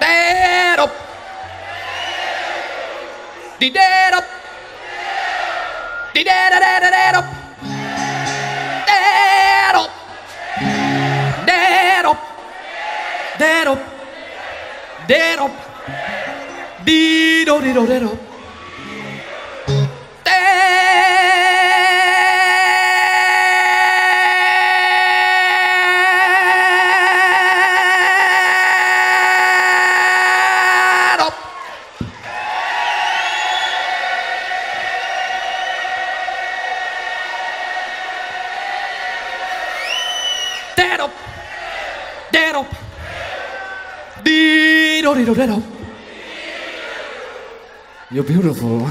Dead up. Di dead up. Di dead dead dead up. Dead up. Dead up. Dead up. Dead up. Di do dead up. Dead up. Dead up. Dee do dead up. You're beautiful.